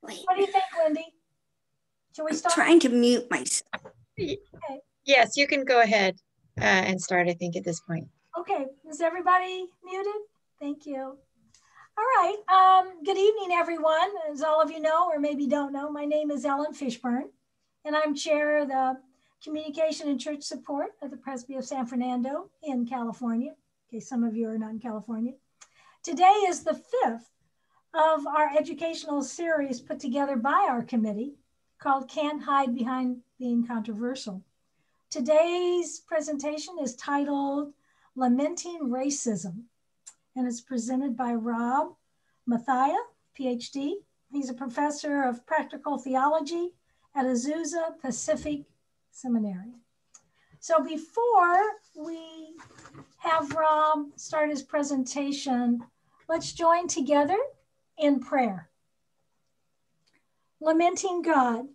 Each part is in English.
What do you think, Wendy? Should we start? I'm trying to mute myself. Okay. Yes, you can go ahead uh, and start, I think, at this point. Okay. Is everybody muted? Thank you. All right. Um, good evening, everyone. As all of you know, or maybe don't know, my name is Ellen Fishburne, and I'm chair of the Communication and Church Support at the Presby of San Fernando in California. In case some of you are not in California. Today is the fifth of our educational series put together by our committee called Can't Hide Behind Being Controversial. Today's presentation is titled Lamenting Racism and is presented by Rob Muthiah, PhD. He's a professor of practical theology at Azusa Pacific Seminary. So before we have Rob start his presentation, let's join together in prayer. Lamenting God,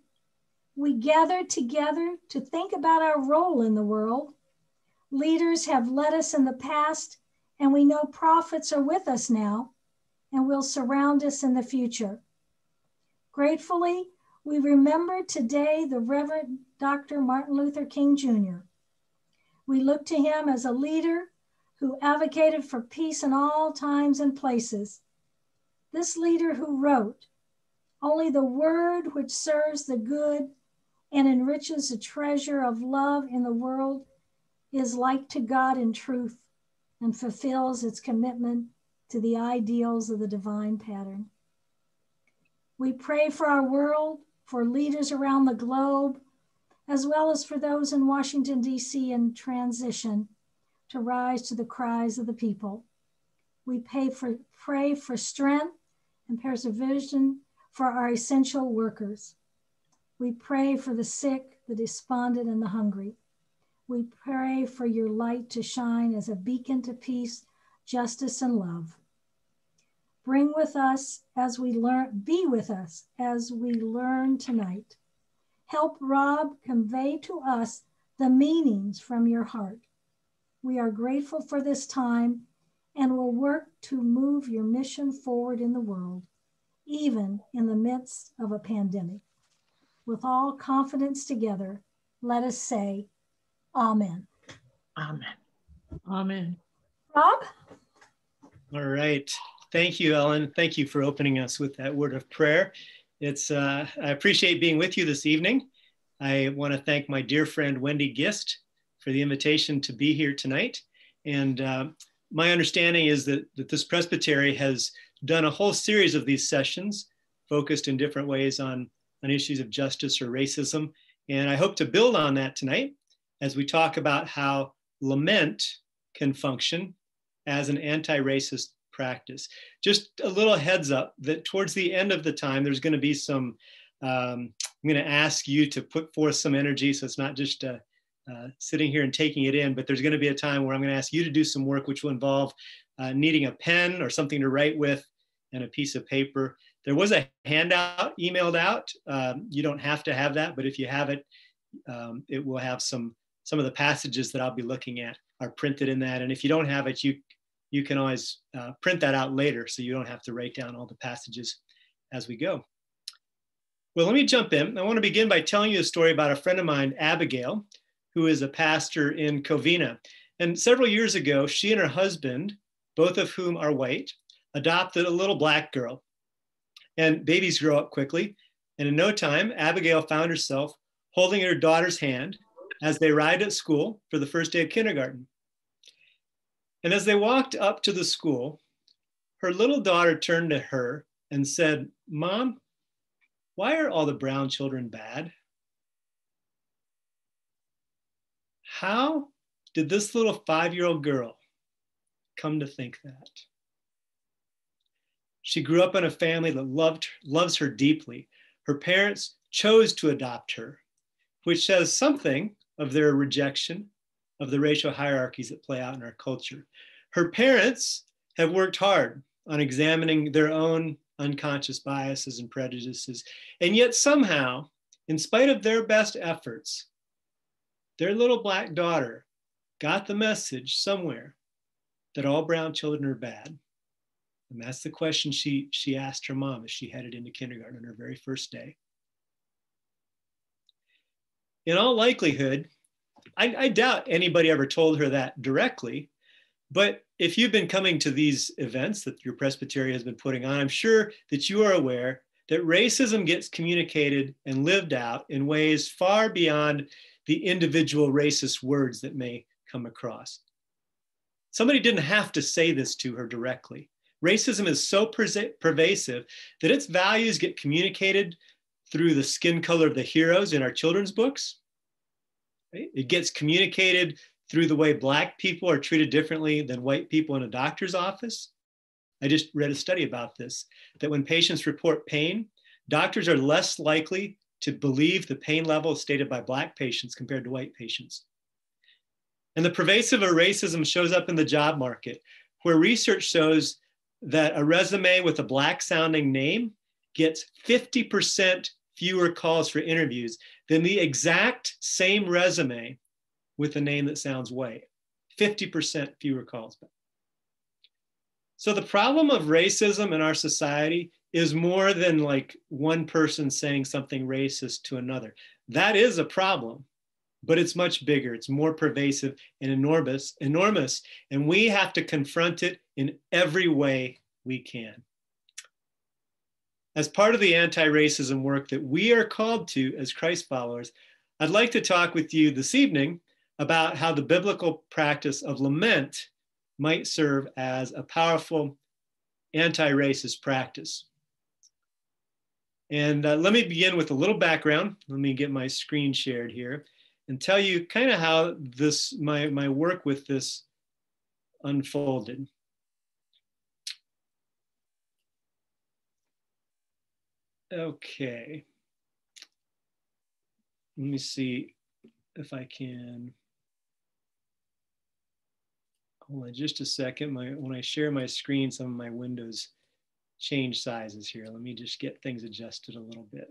we gather together to think about our role in the world. Leaders have led us in the past, and we know prophets are with us now and will surround us in the future. Gratefully, we remember today the Reverend Dr. Martin Luther King Jr. We look to him as a leader who advocated for peace in all times and places. This leader who wrote, Only the word which serves the good and enriches the treasure of love in the world is like to God in truth and fulfills its commitment to the ideals of the divine pattern. We pray for our world for leaders around the globe, as well as for those in Washington, D.C. in transition to rise to the cries of the people. We pay for, pray for strength and perseverance for our essential workers. We pray for the sick, the despondent, and the hungry. We pray for your light to shine as a beacon to peace, justice, and love. Bring with us as we learn, be with us as we learn tonight. Help Rob convey to us the meanings from your heart. We are grateful for this time and will work to move your mission forward in the world, even in the midst of a pandemic. With all confidence together, let us say, Amen. Amen. Amen. Rob? All right. Thank you, Ellen. Thank you for opening us with that word of prayer. It's uh, I appreciate being with you this evening. I want to thank my dear friend Wendy Gist for the invitation to be here tonight. And uh, my understanding is that, that this presbytery has done a whole series of these sessions focused in different ways on, on issues of justice or racism. And I hope to build on that tonight as we talk about how lament can function as an anti racist practice. Just a little heads up that towards the end of the time, there's going to be some, um, I'm going to ask you to put forth some energy. So it's not just uh, uh, sitting here and taking it in, but there's going to be a time where I'm going to ask you to do some work, which will involve uh, needing a pen or something to write with and a piece of paper. There was a handout emailed out. Um, you don't have to have that, but if you have it, um, it will have some some of the passages that I'll be looking at are printed in that. And if you don't have it, you you can always uh, print that out later so you don't have to write down all the passages as we go. Well, let me jump in. I want to begin by telling you a story about a friend of mine, Abigail, who is a pastor in Covina. And several years ago, she and her husband, both of whom are white, adopted a little black girl. And babies grow up quickly. And in no time, Abigail found herself holding her daughter's hand as they arrived at school for the first day of kindergarten. And as they walked up to the school, her little daughter turned to her and said, Mom, why are all the brown children bad? How did this little five year old girl come to think that? She grew up in a family that loved, loves her deeply. Her parents chose to adopt her, which says something of their rejection of the racial hierarchies that play out in our culture. Her parents have worked hard on examining their own unconscious biases and prejudices. And yet, somehow, in spite of their best efforts, their little black daughter got the message somewhere that all brown children are bad. And that's the question she, she asked her mom as she headed into kindergarten on her very first day. In all likelihood, I, I doubt anybody ever told her that directly, but if you've been coming to these events that your presbytery has been putting on, I'm sure that you are aware that racism gets communicated and lived out in ways far beyond the individual racist words that may come across. Somebody didn't have to say this to her directly. Racism is so pervasive that its values get communicated through the skin color of the heroes in our children's books. It gets communicated through the way Black people are treated differently than white people in a doctor's office. I just read a study about this that when patients report pain, doctors are less likely to believe the pain level stated by Black patients compared to white patients. And the pervasive of racism shows up in the job market, where research shows that a resume with a Black sounding name gets 50% fewer calls for interviews than the exact same resume with a name that sounds white. 50% fewer calls. So the problem of racism in our society is more than like one person saying something racist to another. That is a problem, but it's much bigger. It's more pervasive and enormous, enormous, and we have to confront it in every way we can. As part of the anti-racism work that we are called to as Christ followers, I'd like to talk with you this evening about how the biblical practice of lament might serve as a powerful anti-racist practice. And uh, let me begin with a little background. Let me get my screen shared here and tell you kind of how this my, my work with this unfolded. Okay. Let me see if I can. Hold on just a second. My, when I share my screen, some of my windows change sizes here. Let me just get things adjusted a little bit.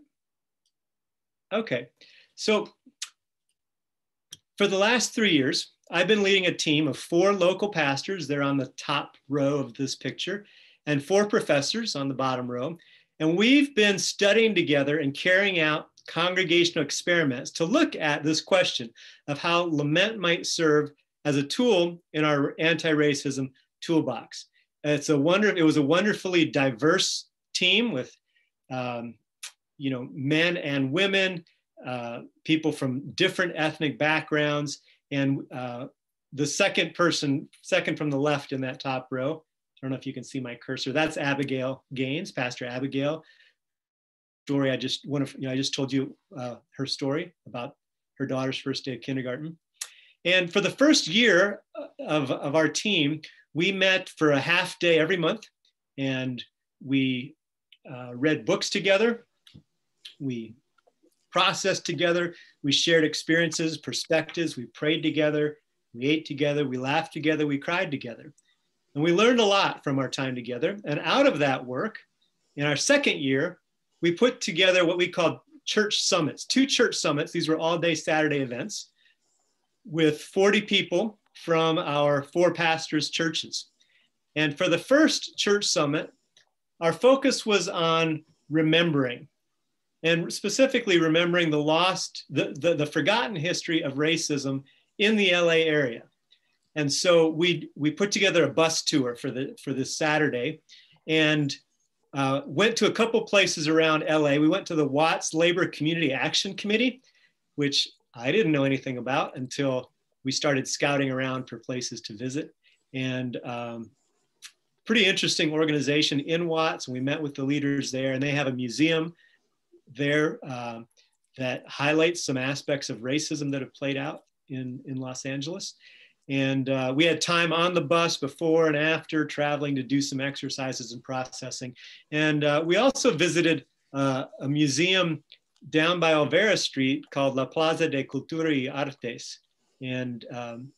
Okay, so for the last three years, I've been leading a team of four local pastors. They're on the top row of this picture, and four professors on the bottom row. And we've been studying together and carrying out congregational experiments to look at this question of how lament might serve as a tool in our anti-racism toolbox. It's a wonder. It was a wonderfully diverse team with, um, you know, men and women, uh, people from different ethnic backgrounds, and uh, the second person, second from the left in that top row. I don't know if you can see my cursor. That's Abigail Gaines, Pastor Abigail. Story I just one of you know I just told you uh, her story about her daughter's first day of kindergarten. And for the first year uh, of, of our team, we met for a half day every month and we uh, read books together. We processed together. We shared experiences, perspectives. We prayed together. We ate together. We laughed together. We cried together. And we learned a lot from our time together. And out of that work, in our second year, we put together what we called church summits, two church summits. These were all day Saturday events with 40 people from our four pastors' churches. And for the first church summit, our focus was on remembering and specifically remembering the lost, the, the, the, forgotten history of racism in the LA area. And so we, we put together a bus tour for, the, for this Saturday and uh, went to a couple places around LA. We went to the Watts Labor Community Action Committee, which I didn't know anything about until we started scouting around for places to visit. And um, pretty interesting organization in Watts. We met with the leaders there, and they have a museum there uh, that highlights some aspects of racism that have played out in, in Los Angeles. And uh, we had time on the bus before and after traveling to do some exercises and processing. And uh, we also visited uh, a museum down by Olvera Street called La Plaza de Cultura y Artes. And um,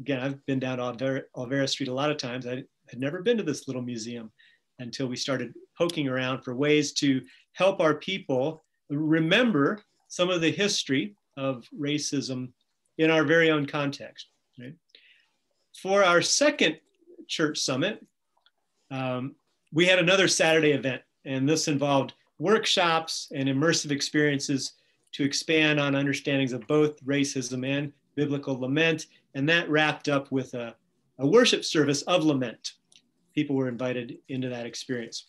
again, I've been down Olvera, Olvera Street a lot of times. I had never been to this little museum until we started poking around for ways to help our people remember some of the history of racism in our very own context. Right? For our second church summit, um, we had another Saturday event, and this involved workshops and immersive experiences to expand on understandings of both racism and biblical lament. And that wrapped up with a, a worship service of lament. People were invited into that experience.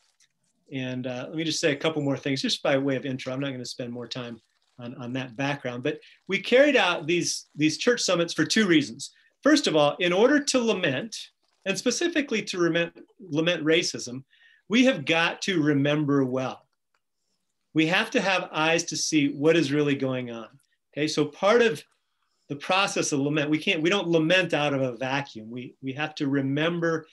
And uh, let me just say a couple more things, just by way of intro. I'm not going to spend more time on, on that background, but we carried out these, these church summits for two reasons. First of all, in order to lament, and specifically to lament, lament racism, we have got to remember well. We have to have eyes to see what is really going on. Okay, so part of the process of lament, we can't, we don't lament out of a vacuum. We, we have to remember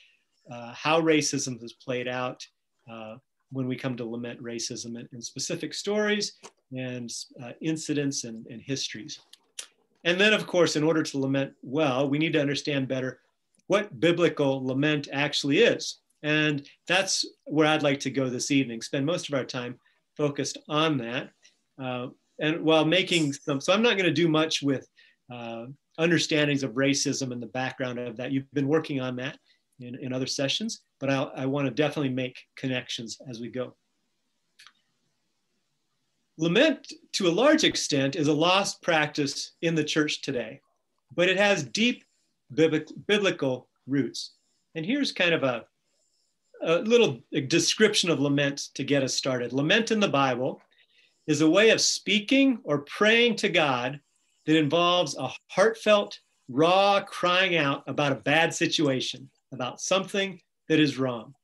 uh, how racism has played out uh, when we come to lament racism in, in specific stories and uh, incidents and, and histories. And then, of course, in order to lament well, we need to understand better what biblical lament actually is. And that's where I'd like to go this evening, spend most of our time focused on that. Uh, and while making some, so I'm not going to do much with uh, understandings of racism and the background of that. You've been working on that in, in other sessions, but I, I want to definitely make connections as we go. Lament, to a large extent, is a lost practice in the church today, but it has deep biblical roots. And here's kind of a, a little description of lament to get us started. Lament in the Bible is a way of speaking or praying to God that involves a heartfelt, raw crying out about a bad situation, about something that is wrong.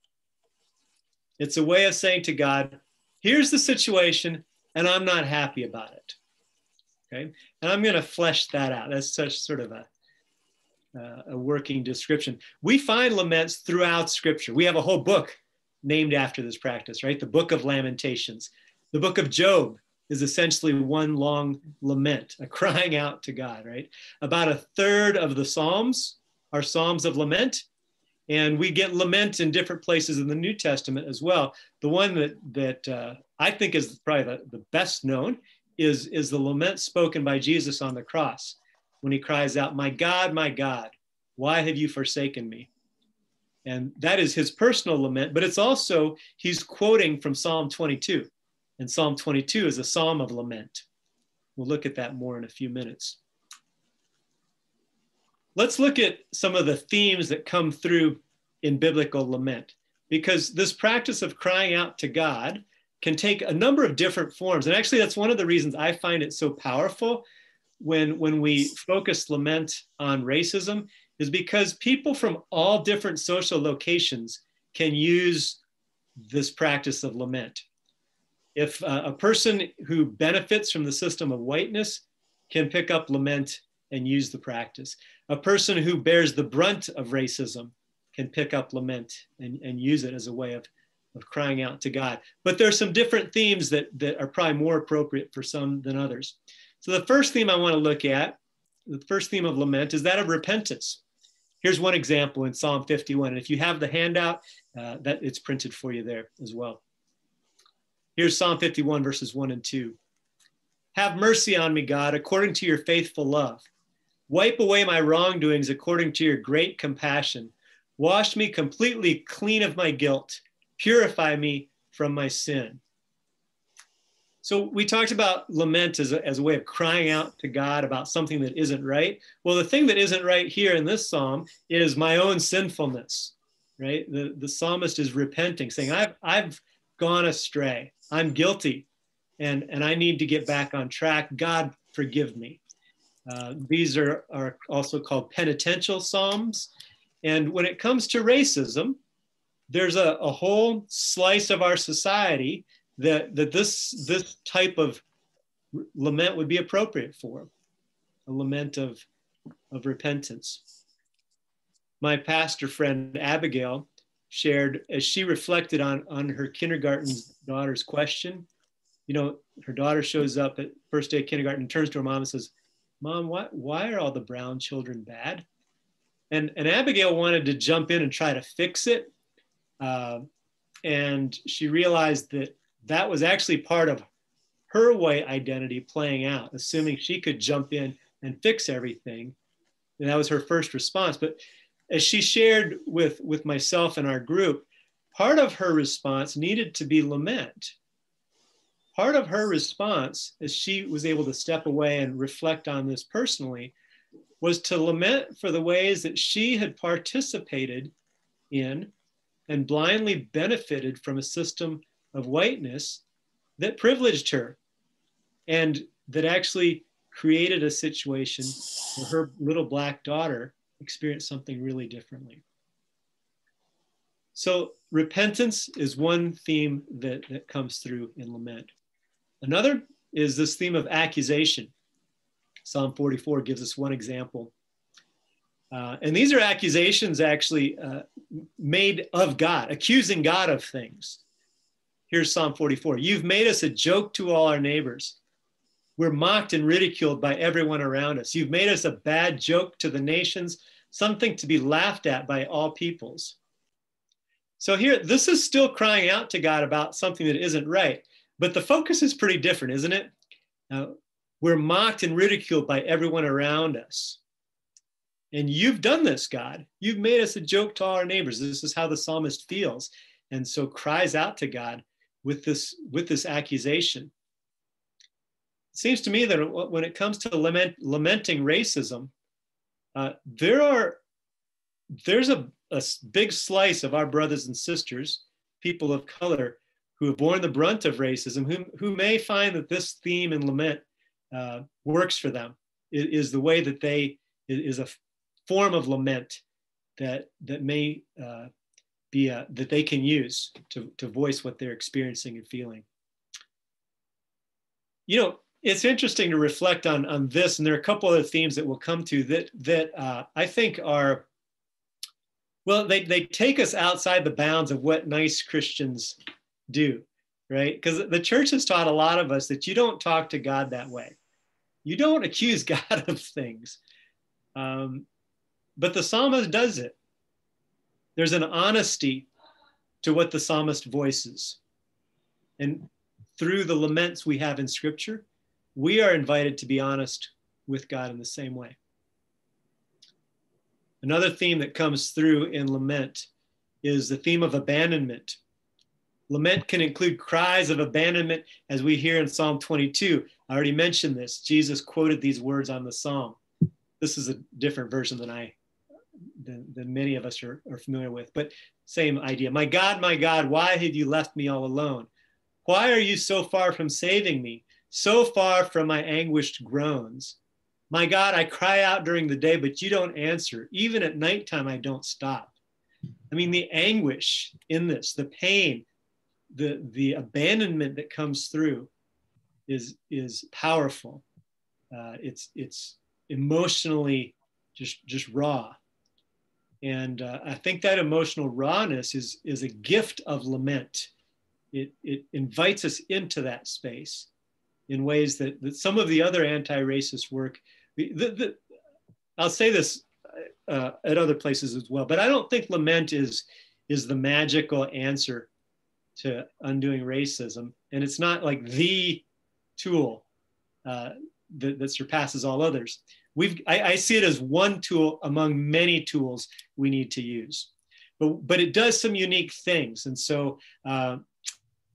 It's a way of saying to God, here's the situation, and I'm not happy about it. Okay, and I'm going to flesh that out. That's such sort of a uh, a working description. We find laments throughout Scripture. We have a whole book named after this practice, right? The Book of Lamentations, the Book of Job is essentially one long lament, a crying out to God, right? About a third of the Psalms are Psalms of lament. And we get lament in different places in the New Testament as well. The one that, that uh, I think is probably the, the best known is, is the lament spoken by Jesus on the cross when he cries out, My God, my God, why have you forsaken me? And that is his personal lament, but it's also, he's quoting from Psalm 22. And Psalm 22 is a psalm of lament. We'll look at that more in a few minutes. Let's look at some of the themes that come through in biblical lament, because this practice of crying out to God can take a number of different forms. And actually, that's one of the reasons I find it so powerful when, when we focus lament on racism, is because people from all different social locations can use this practice of lament. If uh, a person who benefits from the system of whiteness can pick up lament and use the practice, a person who bears the brunt of racism can pick up lament and, and use it as a way of, of crying out to God. But there are some different themes that, that are probably more appropriate for some than others. So the first theme I want to look at, the first theme of lament is that of repentance. Here's one example in Psalm 51. And if you have the handout, uh, that it's printed for you there as well. Here's Psalm 51, verses 1 and 2. Have mercy on me, God, according to your faithful love. Wipe away my wrongdoings according to your great compassion. Wash me completely clean of my guilt. Purify me from my sin. So we talked about lament as a, as a way of crying out to God about something that isn't right. Well, the thing that isn't right here in this psalm is my own sinfulness, right? The, the psalmist is repenting, saying, I've, I've gone astray. I'm guilty and, and I need to get back on track. God, forgive me. Uh, these are, are also called penitential psalms. And when it comes to racism, there's a, a whole slice of our society that, that this, this type of lament would be appropriate for, a lament of, of repentance. My pastor friend Abigail shared as she reflected on, on her kindergarten daughter's question. You know, her daughter shows up at first day of kindergarten and turns to her mom and says, Mom, why, why are all the brown children bad? And, and Abigail wanted to jump in and try to fix it. Uh, and she realized that that was actually part of her white identity playing out, assuming she could jump in and fix everything. And that was her first response. But as she shared with, with myself and our group, part of her response needed to be lament. Part of her response, as she was able to step away and reflect on this personally, was to lament for the ways that she had participated in and blindly benefited from a system of whiteness that privileged her and that actually created a situation for her little black daughter experienced something really differently. So repentance is one theme that, that comes through in lament. Another is this theme of accusation. Psalm 44 gives us one example. Uh, and these are accusations actually uh, made of God, accusing God of things. Here's Psalm 44 You've made us a joke to all our neighbors. We're mocked and ridiculed by everyone around us. You've made us a bad joke to the nations, something to be laughed at by all peoples. So here, this is still crying out to God about something that isn't right, but the focus is pretty different, isn't it? We're mocked and ridiculed by everyone around us. And you've done this, God. You've made us a joke to all our neighbors. This is how the psalmist feels. And so cries out to God with this, with this accusation. Seems to me that when it comes to lament, lamenting racism, uh, there are there's a a big slice of our brothers and sisters, people of color, who have borne the brunt of racism, who, who may find that this theme and lament uh, works for them, it is the way that they, is a form of lament that, that may uh, be, a, that they can use to, to voice what they're experiencing and feeling. You know, it's interesting to reflect on, on this, and there are a couple other themes that we'll come to that, that uh, I think are well, they, they take us outside the bounds of what nice Christians do, right? Because the church has taught a lot of us that you don't talk to God that way. You don't accuse God of things. Um, but the psalmist does it. There's an honesty to what the psalmist voices. And through the laments we have in scripture, we are invited to be honest with God in the same way. Another theme that comes through in lament is the theme of abandonment. Lament can include cries of abandonment, as we hear in Psalm 22. I already mentioned this. Jesus quoted these words on the psalm. This is a different version than I than, than many of us are, are familiar with, but same idea. My God, my God, why have you left me all alone? Why are you so far from saving me, so far from my anguished groans? My God, I cry out during the day, but you don't answer. Even at nighttime, I don't stop. I mean, the anguish in this, the pain, the, the abandonment that comes through is, is powerful. Uh, it's, it's emotionally just, just raw. And uh, I think that emotional rawness is, is a gift of lament. It, it invites us into that space in ways that, that some of the other anti-racist work the, the, I'll say this uh, at other places as well, but I don't think lament is is the magical answer to undoing racism, and it's not like the tool uh, that, that, surpasses all others. We've I, I, see it as one tool among many tools we need to use, but but it does some unique things, and so uh,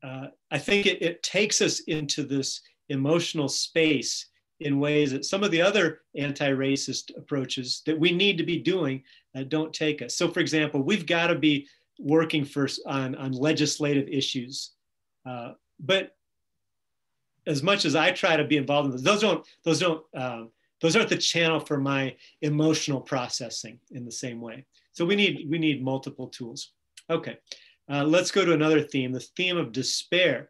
uh I think it, it takes us into this emotional space in ways that some of the other anti-racist approaches that we need to be doing uh, don't take us. So for example, we've got to be working first on, on legislative issues. Uh, but as much as I try to be involved in those, those don't, those don't, um, those aren't the channel for my emotional processing in the same way. So we need, we need multiple tools. Okay, uh, let's go to another theme, the theme of despair.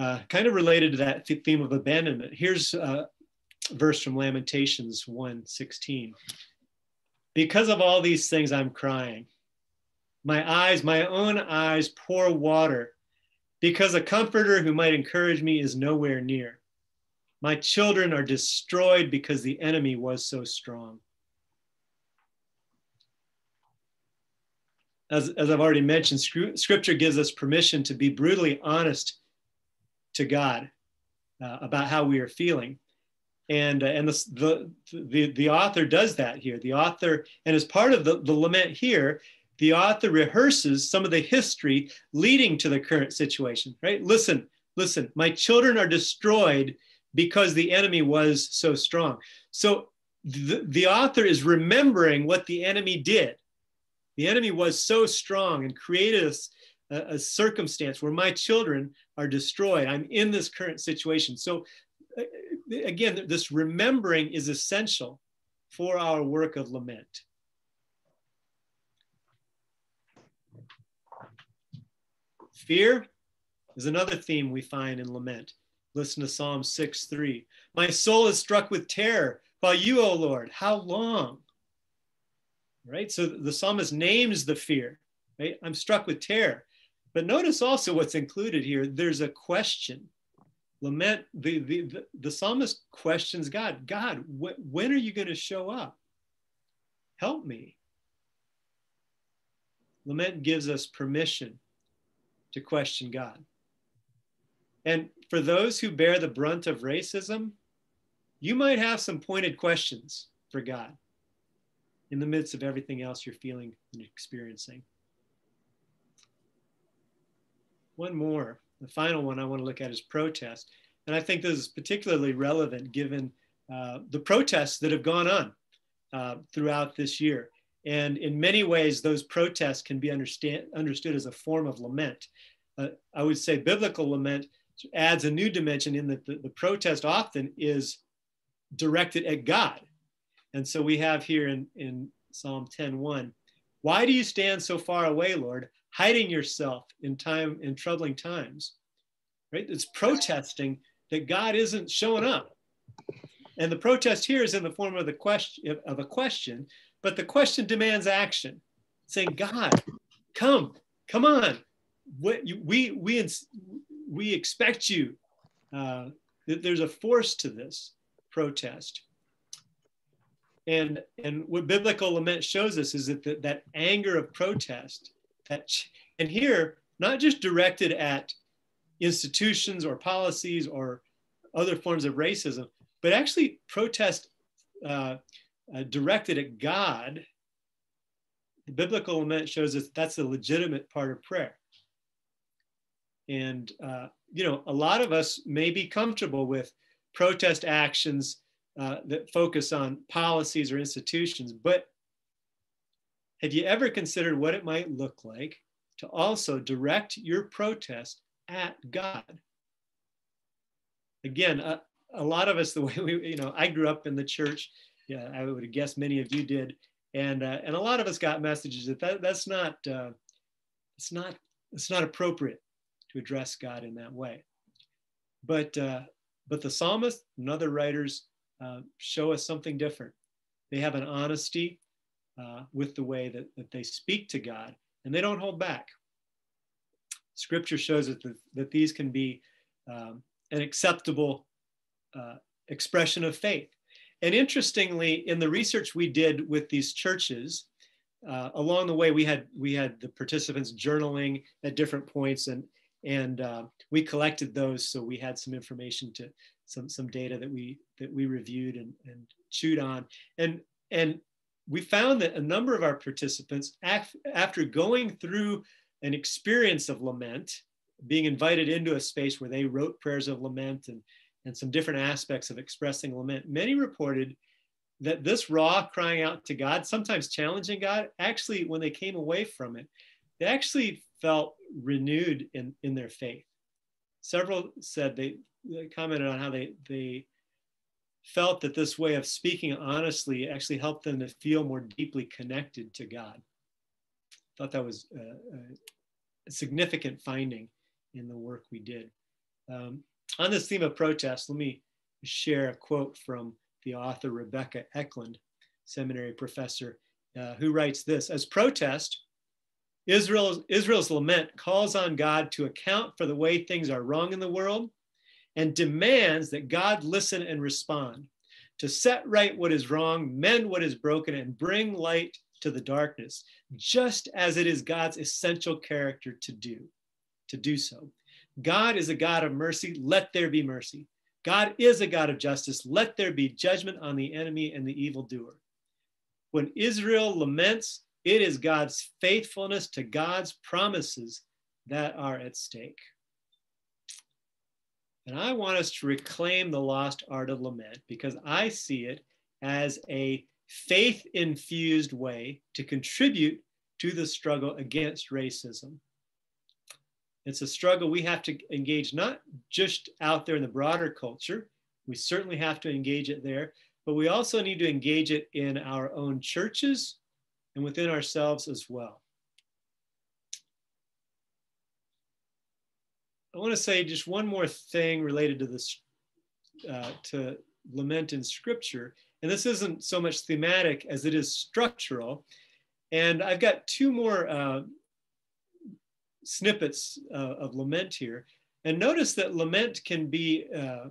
Uh, kind of related to that theme of abandonment. Here's a verse from Lamentations 1 16. Because of all these things, I'm crying. My eyes, my own eyes, pour water, because a comforter who might encourage me is nowhere near. My children are destroyed because the enemy was so strong. As, as I've already mentioned, scripture gives us permission to be brutally honest to God uh, about how we are feeling. And, uh, and the, the, the, the, author does that here. The author, and as part of the, the lament here, the author rehearses some of the history leading to the current situation, right? Listen, listen, my children are destroyed because the enemy was so strong. So the, the author is remembering what the enemy did. The enemy was so strong and created a, a circumstance where my children are destroyed. I'm in this current situation. So uh, again, this remembering is essential for our work of lament. Fear is another theme we find in lament. Listen to Psalm 6 3. My soul is struck with terror. While you, O Lord, how long? Right? So the psalmist names the fear. Right? I'm struck with terror. But notice also what's included here. There's a question. Lament, the, the, the, the psalmist questions God God, wh- when are you going to show up? Help me. Lament gives us permission to question God. And for those who bear the brunt of racism, you might have some pointed questions for God in the midst of everything else you're feeling and experiencing. One more, the final one I want to look at is protest. And I think this is particularly relevant given uh, the protests that have gone on uh, throughout this year. And in many ways, those protests can be understand, understood as a form of lament. Uh, I would say biblical lament adds a new dimension in that the, the protest often is directed at God. And so we have here in, in Psalm 10:1, why do you stand so far away, Lord, hiding yourself in time in troubling times? Right? It's protesting that God isn't showing up. And the protest here is in the form of the question of a question, but the question demands action, saying, God, come, come on. We, we, we, we expect you. Uh, there's a force to this protest. And, and what biblical lament shows us is that the, that anger of protest, and here, not just directed at institutions or policies or other forms of racism, but actually protest uh, uh, directed at God. The biblical lament shows us that's a legitimate part of prayer. And, uh, you know, a lot of us may be comfortable with protest actions uh, that focus on policies or institutions, but have you ever considered what it might look like to also direct your protest at God? Again, a, a lot of us, the way we, you know, I grew up in the church. Yeah, I would guess many of you did, and uh, and a lot of us got messages that, that that's not uh, it's not it's not appropriate to address God in that way. But uh, but the psalmist and other writers uh, show us something different. They have an honesty uh, with the way that, that they speak to God, and they don't hold back. Scripture shows that, the, that these can be um, an acceptable uh, expression of faith. And interestingly, in the research we did with these churches, uh, along the way, we had we had the participants journaling at different points, and and uh, we collected those so we had some information to some some data that we that we reviewed and, and chewed on and and we found that a number of our participants af- after going through an experience of lament being invited into a space where they wrote prayers of lament and and some different aspects of expressing lament many reported that this raw crying out to god sometimes challenging god actually when they came away from it they actually felt renewed in, in their faith. Several said they, they commented on how they, they felt that this way of speaking honestly actually helped them to feel more deeply connected to God. Thought that was a, a significant finding in the work we did. Um, on this theme of protest, let me share a quote from the author Rebekah Eklund, seminary professor, uh, who writes this As protest, Israel's, Israel's lament calls on God to account for the way things are wrong in the world and demands that God listen and respond, to set right what is wrong, mend what is broken, and bring light to the darkness, just as it is God's essential character to do, to do so. God is a God of mercy, let there be mercy. God is a God of justice, let there be judgment on the enemy and the evildoer. When Israel laments, It is God's faithfulness to God's promises that are at stake. And I want us to reclaim the lost art of lament because I see it as a faith infused way to contribute to the struggle against racism. It's a struggle we have to engage not just out there in the broader culture, we certainly have to engage it there, but we also need to engage it in our own churches and within ourselves as well. I want to say just one more thing related to this, uh, to lament in scripture. And this isn't so much thematic as it is structural. And I've got two more uh, snippets uh, of lament here. And notice that lament can be, uh,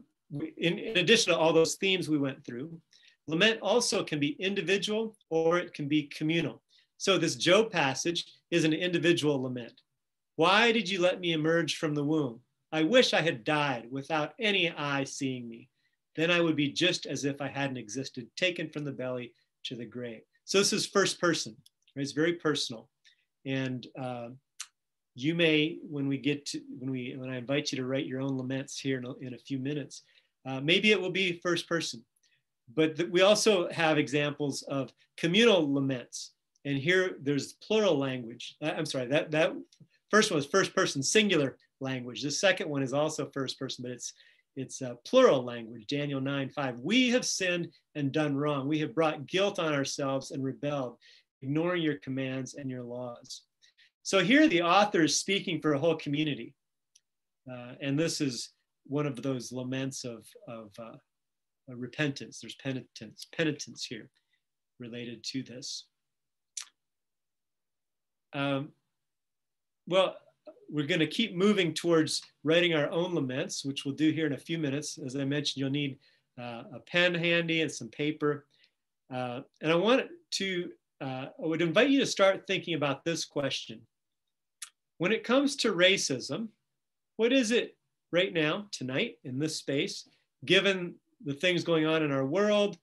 in, in addition to all those themes we went through, lament also can be individual or it can be communal. So this Job passage is an individual lament. Why did you let me emerge from the womb? I wish I had died without any eye seeing me. Then I would be just as if I hadn't existed, taken from the belly to the grave. So this is first person. Right? It's very personal, and uh, you may, when we get to when we when I invite you to write your own laments here in a, in a few minutes, uh, maybe it will be first person. But th- we also have examples of communal laments, and here there's plural language. Uh, I'm sorry, that that First one is first person singular language. The second one is also first person, but it's it's a plural language. Daniel 9 5. We have sinned and done wrong. We have brought guilt on ourselves and rebelled, ignoring your commands and your laws. So here the author is speaking for a whole community. Uh, and this is one of those laments of, of uh, repentance. There's penitence, penitence here related to this. Um, well, we're going to keep moving towards writing our own laments, which we'll do here in a few minutes. As I mentioned, you'll need uh, a pen handy and some paper. Uh, and I want to, uh, I would invite you to start thinking about this question. When it comes to racism, what is it right now, tonight, in this space, given the things going on in our world,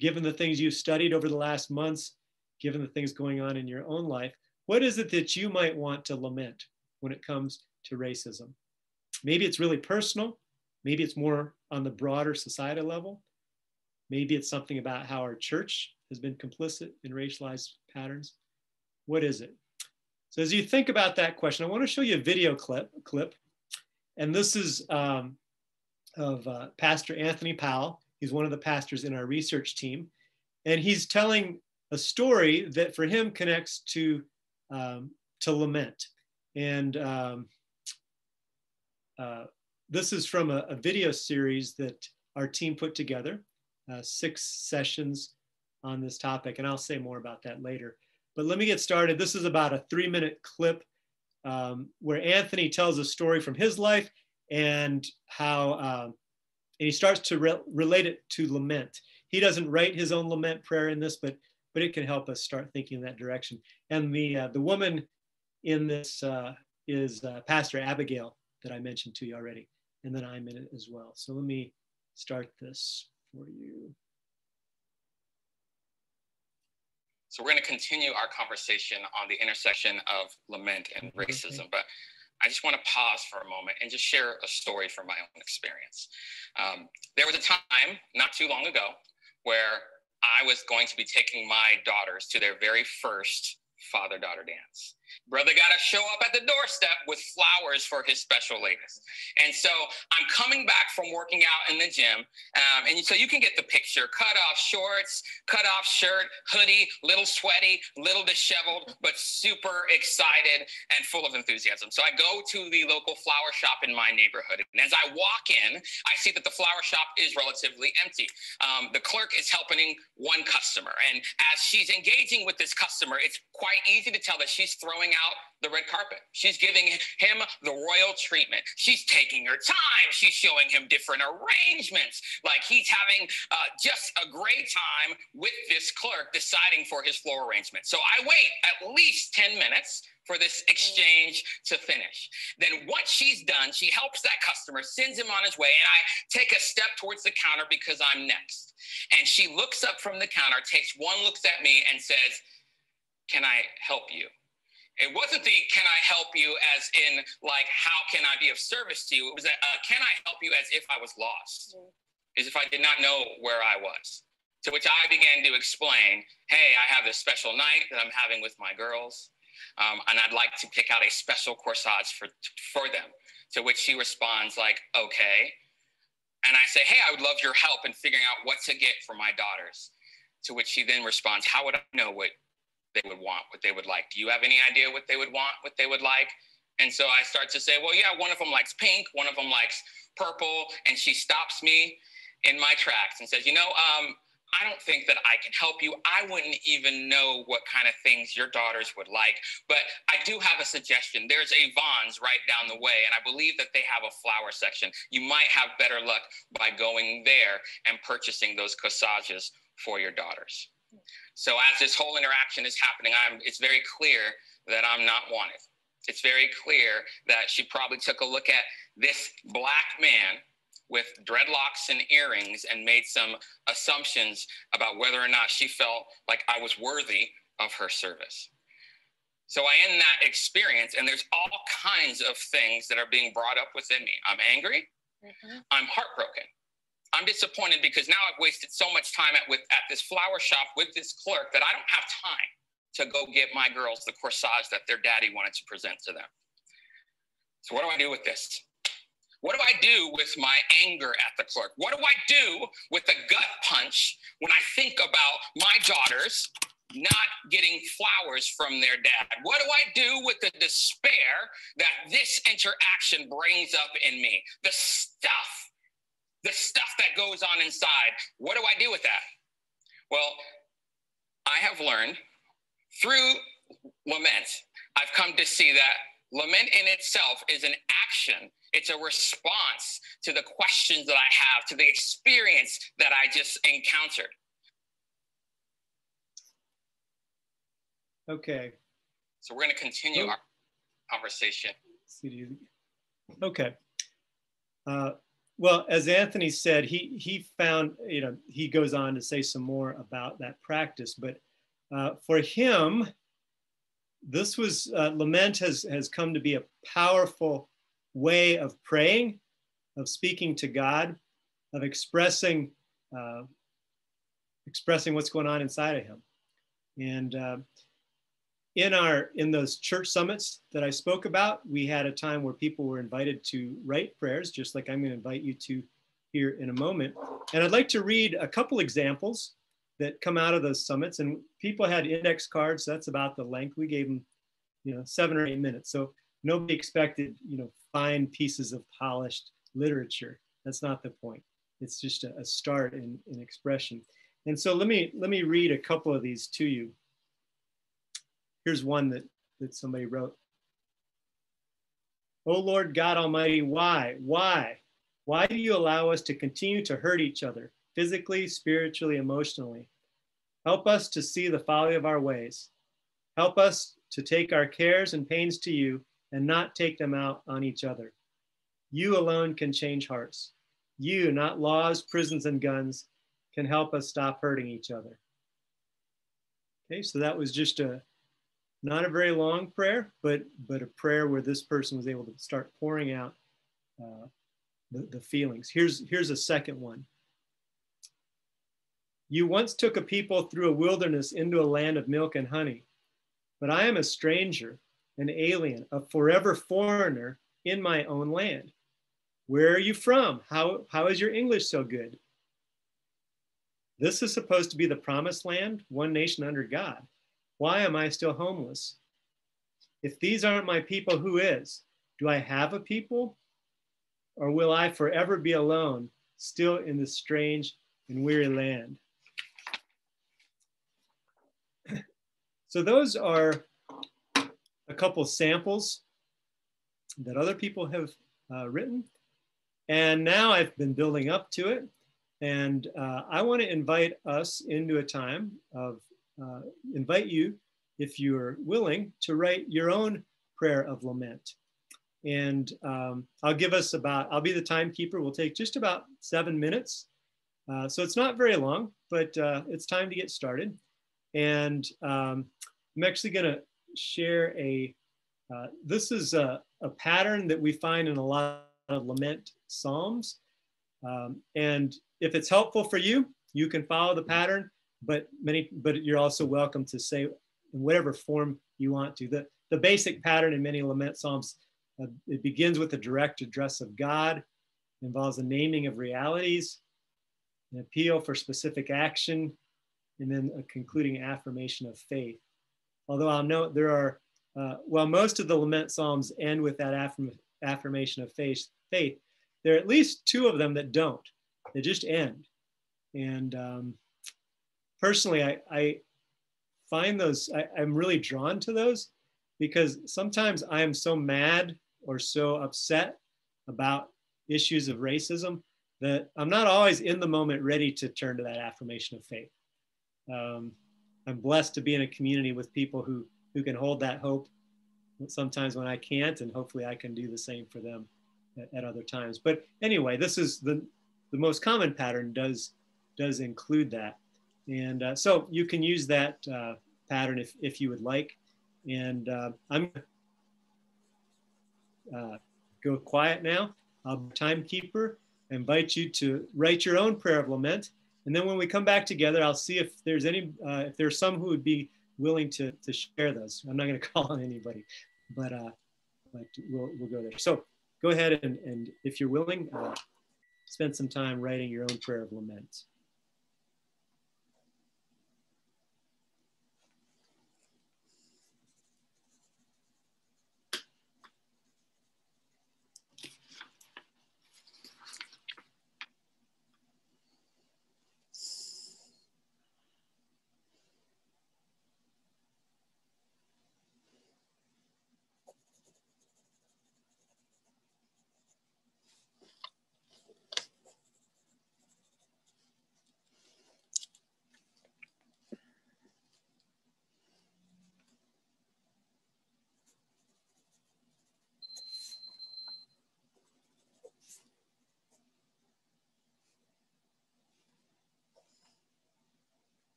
given the things you've studied over the last months, given the things going on in your own life, what is it that you might want to lament when it comes to racism? Maybe it's really personal. Maybe it's more on the broader societal level. Maybe it's something about how our church has been complicit in racialized patterns. What is it? So as you think about that question, I want to show you a video clip. clip. And this is um, of uh, Pastor Anthony Powell. He's one of the pastors in our research team. And he's telling a story that for him connects to um, to lament. And um, uh, this is from a, a, video series that our team put together, uh, six sessions on this topic, and I'll say more about that later. But let me get started. This is about a three minute clip um, where Anthony tells a story from his life and how, um, and he starts to re relate it to lament. He doesn't write his own lament prayer in this, but but it can help us start thinking in that direction. And the uh, the woman in this uh, is uh, Pastor Abigail that I mentioned to you already, and then I'm in it as well. So let me start this for you. So we're going to continue our conversation on the intersection of lament and racism, but I just want to pause for a moment and just share a story from my own experience. Um, there was a time not too long ago where I was going to be taking my daughters to their very first father daughter dance. Brother got to show up at the doorstep with flowers for his special ladies. And so I'm coming back from working out in the gym. Um, and so you can get the picture cut off shorts, cut off shirt, hoodie, little sweaty, little disheveled, but super excited and full of enthusiasm. So I go to the local flower shop in my neighborhood. And as I walk in, I see that the flower shop is relatively empty. Um, the clerk is helping one customer. And as she's engaging with this customer, it's quite easy to tell that she's throwing throwing out the red carpet. She's giving him the royal treatment. She's taking her time. She's showing him different arrangements. Like he's having uh, just a great time with this clerk deciding for his floor arrangement. So I wait at least 10 minutes for this exchange to finish. Then once she's done, she helps that customer, sends him on his way, and I take a step towards the counter because I'm next. And she looks up from the counter, takes one looks at me and says, can I help you? It wasn't the can I help you as in like how can I be of service to you? It was that uh, can I help you as if I was lost, mm-hmm. as if I did not know where I was. To which I began to explain, hey, I have this special night that I'm having with my girls, um, and I'd like to pick out a special corsage for for them. To which she responds like, okay. And I say, hey, I would love your help in figuring out what to get for my daughters. To which she then responds, how would I know what they would want, what they would like. Do you have any idea what they would want, what they would like? And so I start to say, well, yeah, one of them likes pink, one of them likes purple. And she stops me in my tracks and says, you know, um, I don't think that I can help you. I wouldn't even know what kind of things your daughters would like. But I do have a suggestion. There's a Vons right down the way, and I believe that they have a flower section. You might have better luck by going there and purchasing those corsages for your daughters. So as this whole interaction is happening, I'm, it's very clear that I'm not wanted. It's very clear that she probably took a look at this black man with dreadlocks and earrings and made some assumptions about whether or not she felt like I was worthy of her service. So I end that experience, and there's all kinds of things that are being brought up within me. I'm angry. Mm-hmm. I'm heartbroken. I'm disappointed because now I've wasted so much time at with at this flower shop with this clerk that I don't have time to go get my girls the corsage that their daddy wanted to present to them. So what do I do with this? What do I do with my anger at the clerk? What do I do with the gut punch when I think about my daughters not getting flowers from their dad? What do I do with the despair that this interaction brings up in me? The stuff the stuff that goes on inside. What do I do with that? Well, I have learned through lament, I've come to see that lament in itself is an action. It's a response to the questions that I have, to the experience that I just encountered. Okay. So we're going to continue oh. our conversation. Okay. Uh, well, as Anthony said, he he found you know he goes on to say some more about that practice, but uh, for him, this was uh, lament has has come to be a powerful way of praying, of speaking to God, of expressing uh, expressing what's going on inside of him, and uh, in our in those church summits that I spoke about, we had a time where people were invited to write prayers, just like I'm going to invite you to here in a moment. And I'd like to read a couple examples that come out of those summits. And people had index cards. So that's about the length. We gave them, you know, seven or eight minutes. So nobody expected, you know, fine pieces of polished literature. That's not the point. It's just a, a start in, in expression. And so let me let me read a couple of these to you. Here's one that, that somebody wrote. Oh Lord God Almighty, why? Why? Why do you allow us to continue to hurt each other, physically, spiritually, emotionally? Help us to see the folly of our ways. Help us to take our cares and pains to you and not take them out on each other. You alone can change hearts. You, not laws, prisons, and guns, can help us stop hurting each other. Okay, so that was just a, not a very long prayer, but but a prayer where this person was able to start pouring out uh, the, the feelings. Here's here's a second one. You once took a people through a wilderness into a land of milk and honey, but I am a stranger, an alien, a forever foreigner in my own land. Where are you from? How, how is your English so good? This is supposed to be the promised land, one nation under God. Why am I still homeless? If these aren't my people, who is? Do I have a people? Or will I forever be alone, still in this strange and weary land? So, those are a couple samples that other people have uh, written. And now I've been building up to it. And uh, I want to invite us into a time of uh, invite you, if you're willing, to write your own prayer of lament. And um, I'll give us about, I'll be the timekeeper. We'll take just about seven minutes. Uh, so it's not very long, but uh, it's time to get started. And um, I'm actually going to share a, uh, this is a, a, pattern that we find in a lot of lament psalms. Um, and if it's helpful for you, you can follow the pattern, but many, but you're also welcome to say in whatever form you want to. The, the basic pattern in many lament psalms, uh, it begins with a direct address of God, involves a naming of realities, an appeal for specific action, and then a concluding affirmation of faith. Although I'll note there are, uh, well, most of the lament psalms end with that affirm affirmation of faith, faith. There are at least two of them that don't. They just end. And um, personally, I, I, find those, I, I'm really drawn to those because sometimes I am so mad or so upset about issues of racism that I'm not always in the moment ready to turn to that affirmation of faith. Um, I'm blessed to be in a community with people who who can hold that hope sometimes when I can't, and hopefully I can do the same for them at, at other times. But anyway, this is the the most common pattern does does include that, and uh, so you can use that uh, pattern if if you would like. And uh, I'm uh, go quiet now. I'm timekeeper. I invite you to write your own prayer of lament. And then when we come back together, I'll see if there's any, uh, if there's some who would be willing to, to share those. I'm not going to call on anybody, but, uh, but we'll, we'll go there. So go ahead and, and if you're willing, uh, spend some time writing your own prayer of lament.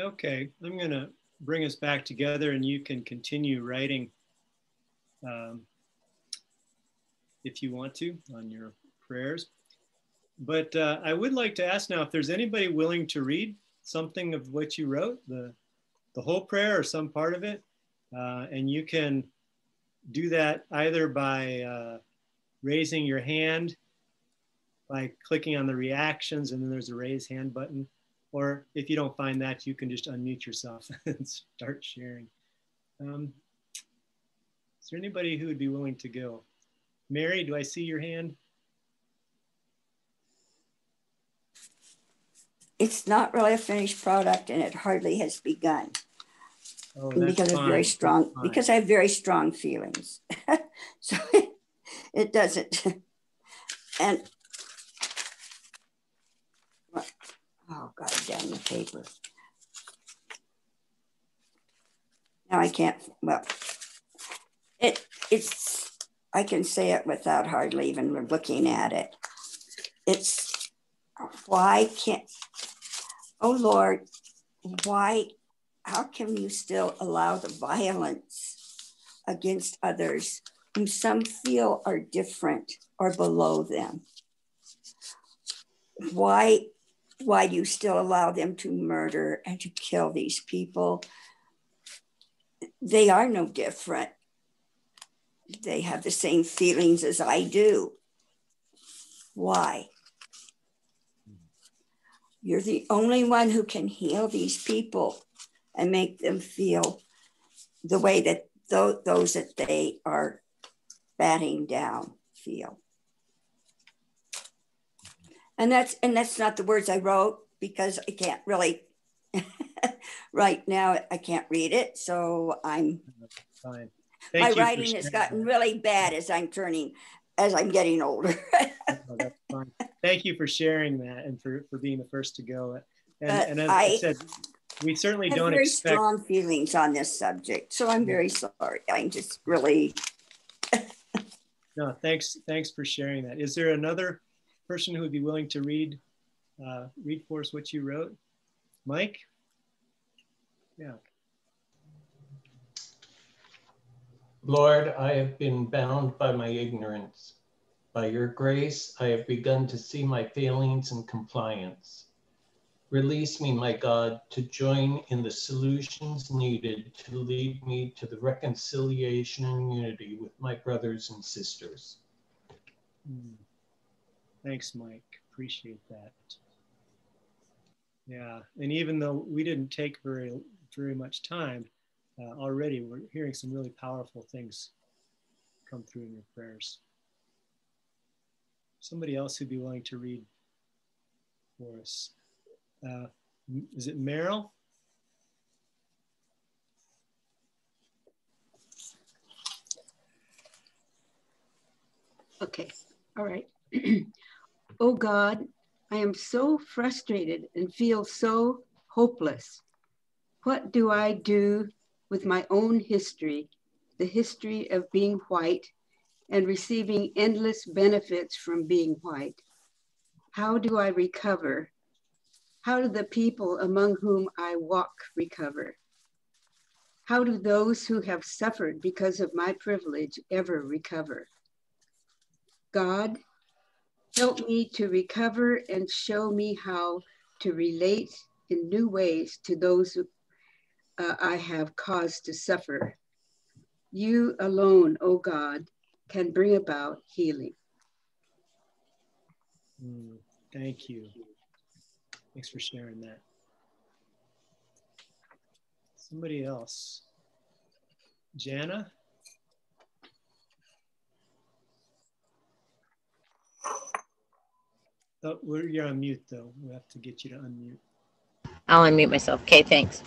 Okay, I'm going to bring us back together and you can continue writing um, if you want to on your prayers. But uh, I would like to ask now if there's anybody willing to read something of what you wrote, the, the whole prayer or some part of it. Uh, and you can do that either by uh, raising your hand, by clicking on the reactions, and then there's a raise hand button. Or if you don't find that, you can just unmute yourself and start sharing. Um, is there anybody who would be willing to go? Mary, do I see your hand? It's not really a finished product and it hardly has begun. Oh, because fine. very strong because I have very strong feelings. so it, it doesn't and oh god damn the paper. Now I can't well it it's I can say it without hardly even looking at it. It's why can't oh Lord, why how can you still allow the violence against others whom some feel are different or below them? Why, why do you still allow them to murder and to kill these people? They are no different. They have the same feelings as I do. Why? You're the only one who can heal these people and make them feel the way that th- those that they are batting down feel. And that's and that's not the words I wrote because I can't really right now I can't read it. So I'm fine. my writing has gotten really bad as I'm turning as I'm getting older. oh, that's fine. Thank you for sharing that and for, for being the first to go. And, uh, and as I, I said, we certainly don't very expect strong feelings on this subject. So I'm very sorry. I'm just really. no, thanks. Thanks for sharing that. Is there another person who would be willing to read uh, read for us what you wrote, Mike? Yeah. Lord, I have been bound by my ignorance. By your grace, I have begun to see my failings and compliance. Release me, my God, to join in the solutions needed to lead me to the reconciliation and unity with my brothers and sisters. Hmm. Thanks, Mike. Appreciate that. Yeah, and even though we didn't take very very much time, uh, already we're hearing some really powerful things come through in your prayers. Somebody else who'd be willing to read for us. Uh, is it Meryl? Okay, all right. oh God, I am so frustrated and feel so hopeless. What do I do with my own history, the history of being white and receiving endless benefits from being white? How do I recover how do the people among whom I walk recover? How do those who have suffered because of my privilege ever recover? God, help me to recover and show me how to relate in new ways to those who, uh, I have caused to suffer. You alone, O oh God, can bring about healing. Mm, thank you. Thanks for sharing that. Somebody else. Jana? Oh, you're on mute though. We have to get you to unmute. I'll unmute myself. Okay, thanks.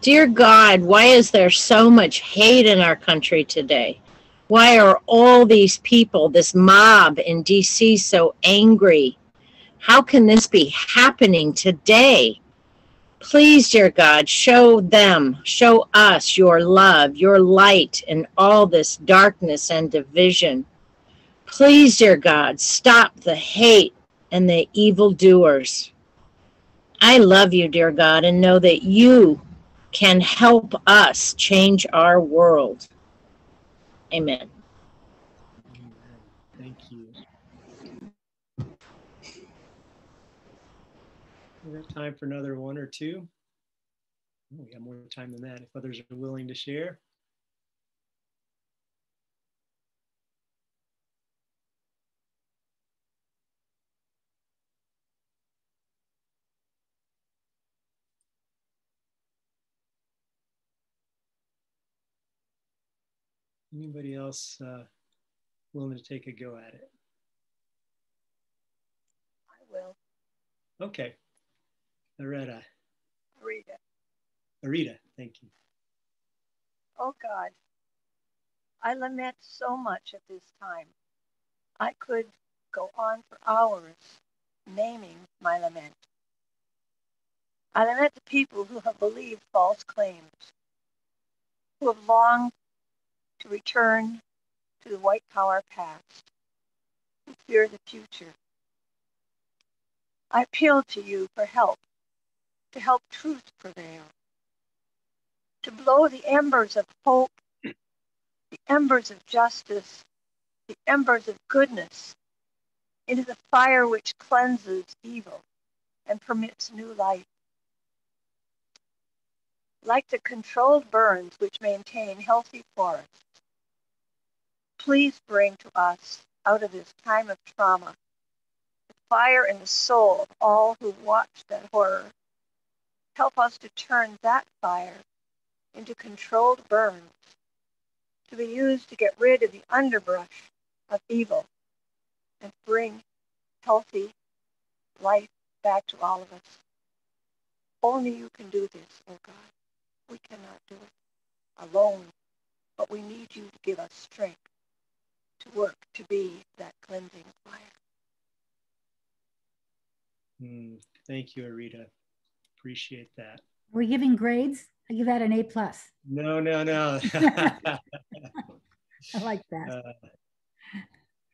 Dear God, why is there so much hate in our country today? Why are all these people, this mob in DC, so angry? How can this be happening today? Please, dear God, show them, show us your love, your light in all this darkness and division. Please, dear God, stop the hate and the evildoers. I love you, dear God, and know that you can help us change our world. Amen. Thank you. We have time for another one or two. Oh, we got more time than that if others are willing to share. Anybody else uh, willing to take a go at it? I will. Okay. Loretta. Rita. Arita, thank you. Oh God, I lament so much at this time. I could go on for hours naming my lament. I lament the people who have believed false claims, who have longed to return to the white collar past, who fear the future. I appeal to you for help, to help truth prevail, to blow the embers of hope, the embers of justice, the embers of goodness into the fire which cleanses evil and permits new life. Like the controlled burns which maintain healthy forests, please bring to us out of this time of trauma the fire in the soul of all who watched that horror. Help us to turn that fire into controlled burns to be used to get rid of the underbrush of evil and bring healthy life back to all of us. Only you can do this, oh God. We cannot do it alone, but we need you to give us strength work to be that cleansing fire. Mm, thank you, Arita. Appreciate that. Are we giving grades? I give that an A plus. No, no, no. I like that. Uh,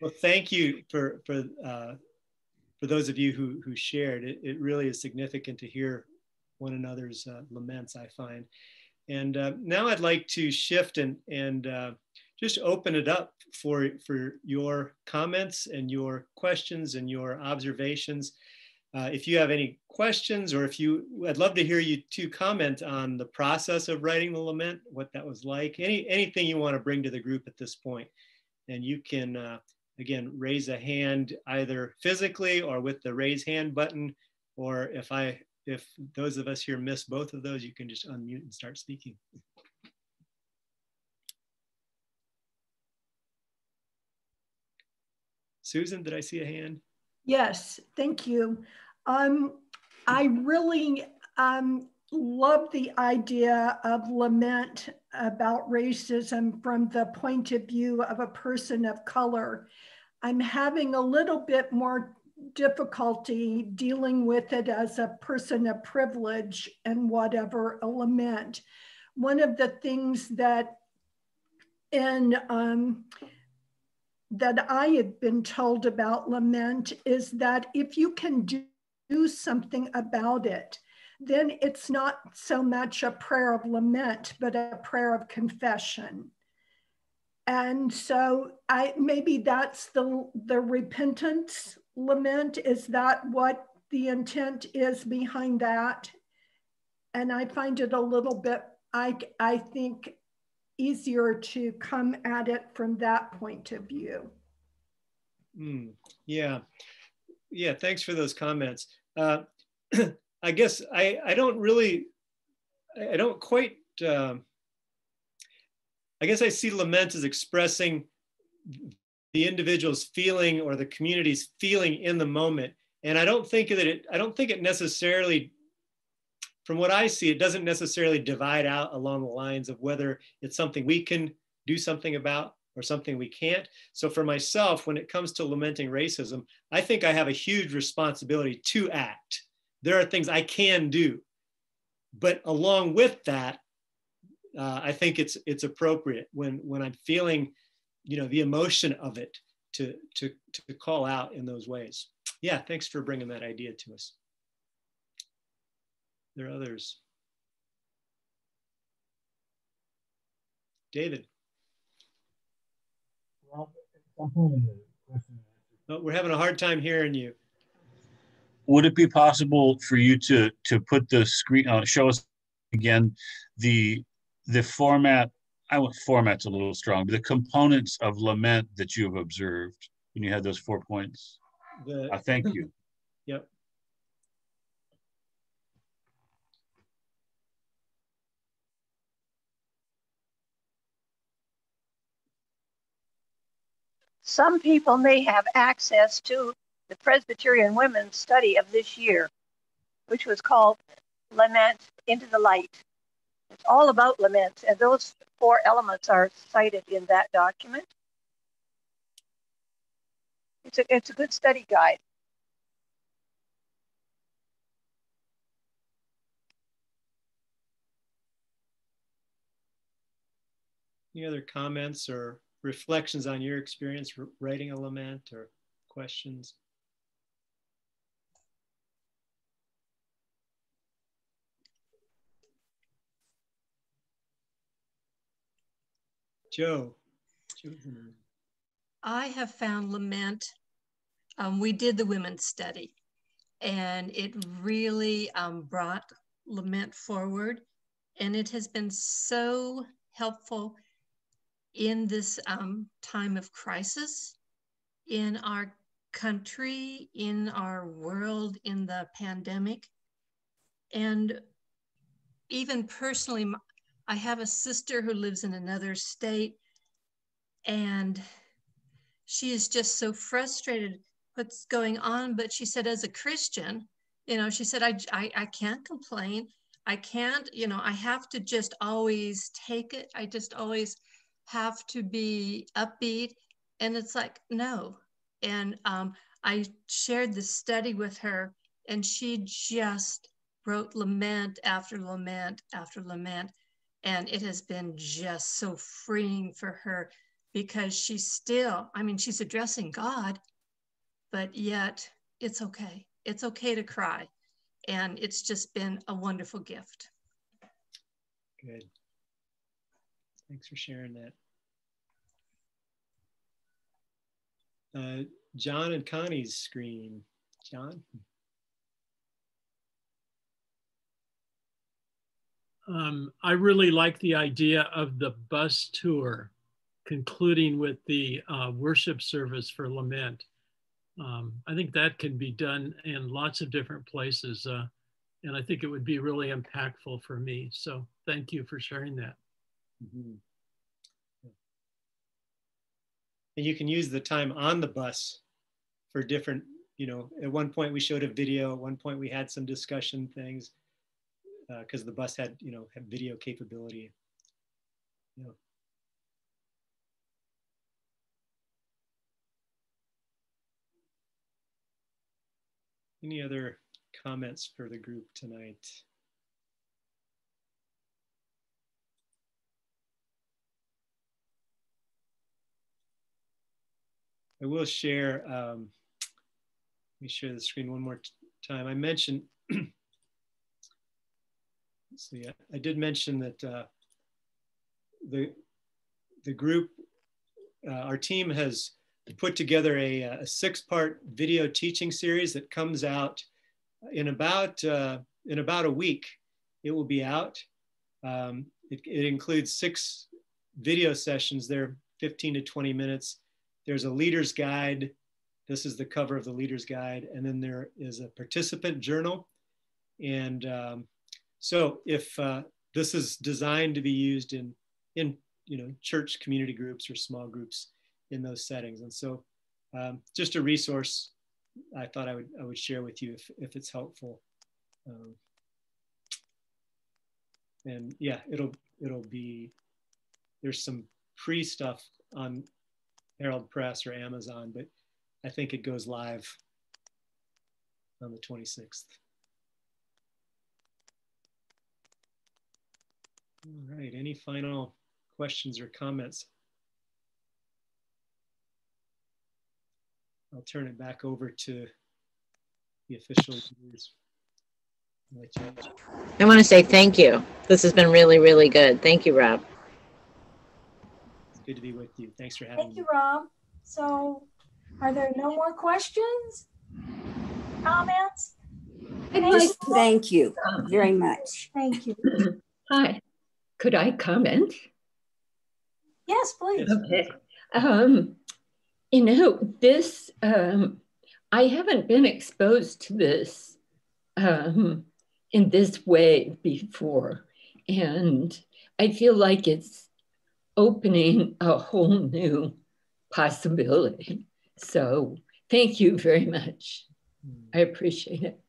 well, thank you for for uh, for those of you who who shared. It, it really is significant to hear one another's uh, laments. I find, and uh, now I'd like to shift and and uh, just open it up for, for your comments and your questions and your observations. Uh, if you have any questions or if you, I'd love to hear you to comment on the process of writing the lament, what that was like, any, anything you want to bring to the group at this point. And you can, uh, again, raise a hand either physically or with the raise hand button, or if I, if those of us here miss both of those, you can just unmute and start speaking. Susan, did I see a hand? Yes, thank you. Um, I really um, love the idea of lament about racism from the point of view of a person of color. I'm having a little bit more difficulty dealing with it as a person of privilege and whatever a lament. One of the things that in um, that I have been told about lament is that if you can do, do something about it, then it's not so much a prayer of lament, but a prayer of confession. And so I maybe that's the the repentance lament. Is that what the intent is behind that? And I find it a little bit, I I think easier to come at it from that point of view. Mm, yeah, yeah. Thanks for those comments. Uh, I guess I I don't really I don't quite. Uh, I guess I see lament as expressing the individual's feeling or the community's feeling in the moment, and I don't think that it. I don't think it necessarily from what I see, it doesn't necessarily divide out along the lines of whether it's something we can do something about or something we can't. So for myself, when it comes to lamenting racism, I think I have a huge responsibility to act. There are things I can do, but along with that, uh, I think it's it's appropriate when when I'm feeling, you know, the emotion of it to to to call out in those ways. Yeah, thanks for bringing that idea to us. There are others. David. Well, oh, we're having a hard time hearing you. Would it be possible for you to to put the screen uh, show us again the the format? I want format's a little strong, but the components of lament that you have observed when you had those four points. The, uh, thank you. Some people may have access to the Presbyterian Women's study of this year, which was called Lament into the Light. It's all about laments, and those four elements are cited in that document. It's a, it's a good study guide. Any other comments or reflections on your experience writing a lament or questions? Joe. I have found lament. Um, we did the women's study, and it really um, brought lament forward, and it has been so helpful in this um, time of crisis in our country, in our world, in the pandemic. And even personally, I have a sister who lives in another state, and she is just so frustrated what's going on. But she said, as a Christian, you know, she said, I, I, I can't complain. I can't, you know, I have to just always take it. I just always have to be upbeat. And it's like, no. And um, I shared the study with her, and she just wrote lament after lament after lament. And it has been just so freeing for her because she's still, I mean, she's addressing God, but yet it's okay. It's okay to cry. And it's just been a wonderful gift. Good. Thanks for sharing that. Uh, John and Connie's screen. John? Um, I really like the idea of the bus tour concluding with the uh, worship service for lament. Um, I think that can be done in lots of different places. Uh, and I think it would be really impactful for me. So thank you for sharing that. Mm -hmm. And you can use the time on the bus for different, you know, at one point we showed a video, at one point we had some discussion things because uh, the bus had, you know, had video capability. You know. Any other comments for the group tonight? I will share, um, let me share the screen one more time. I mentioned so yeah, I did mention that uh, the the group, uh, our team has put together a, a six-part video teaching series that comes out in about uh, in about a week. It will be out. Um, it, it includes six video sessions. They're 15 to 20 minutes. There's a leader's guide. This is the cover of the leader's guide. And then there is a participant journal. And um, so if uh, this is designed to be used in, in you know, church community groups or small groups in those settings. And so um, just a resource I thought I would, I would share with you if, if it's helpful. Um, and yeah, it'll, it'll be, there's some pre stuff on Herald Press or Amazon, but I think it goes live on the 26th. All right, any final questions or comments? I'll turn it back over to the official leaders. I want to say thank you. This has been really, really good. Thank you, Rob. It's good to be with you. Thanks for having Thank me. Thank you, Rob. So are there no more questions? Comments? Just thank you very much. Thank you. Hi, could I comment? Yes, please. Okay. Um, you know, this, um, I haven't been exposed to this um, in this way before. And I feel like it's opening a whole new possibility. So thank you very much. Hmm. I appreciate it.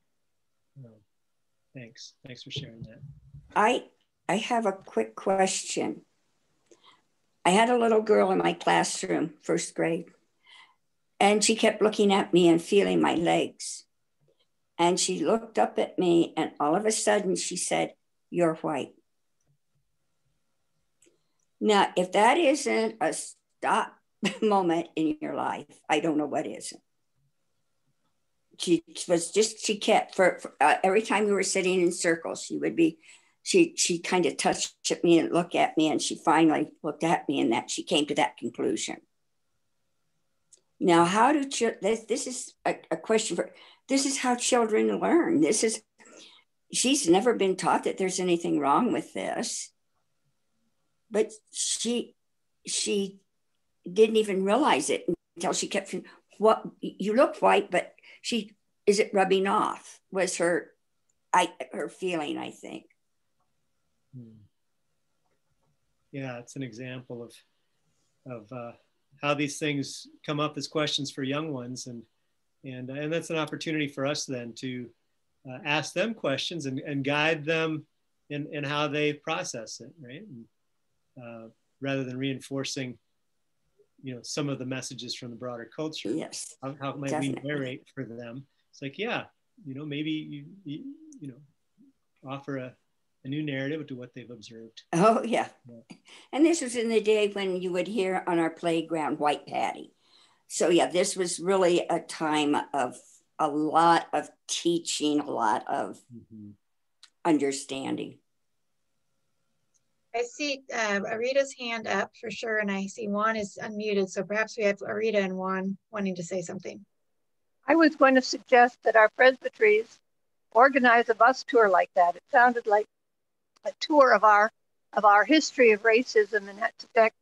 Thanks. Thanks for sharing that. I I have a quick question. I had a little girl in my classroom, first grade, and she kept looking at me and feeling my legs. And she looked up at me, and all of a sudden she said, You're white. Now, if that isn't a stop moment in your life, I don't know what isn't. She was just, she kept, for, for uh, every time we were sitting in circles, she would be, she, she kind of touched at me and looked at me, and she finally looked at me, and that she came to that conclusion. Now, how do children, this, this is a, a question for, this is how children learn. This is, she's never been taught that there's anything wrong with this but she she didn't even realize it until she kept saying, what you look white but she is it rubbing off? Was her i her feeling i think. Yeah it's an example of of uh, how these things come up as questions for young ones and and and that's an opportunity for us then to uh, ask them questions and, and guide them in, in how they process it right? And, uh, rather than reinforcing you know some of the messages from the broader culture yes how, how might definitely. we narrate for them it's like yeah you know maybe you you, you know offer a, a new narrative to what they've observed oh yeah. yeah. and this was in the day when you would hear on our playground white patty so yeah this was really a time of a lot of teaching a lot of mm-hmm. understanding I see uh, Arita's hand up for sure, and I see Juan is unmuted. So perhaps we have Arita and Juan wanting to say something. I was going to suggest that our presbyteries organize a bus tour like that. It sounded like a tour of our of our history of racism and its effect.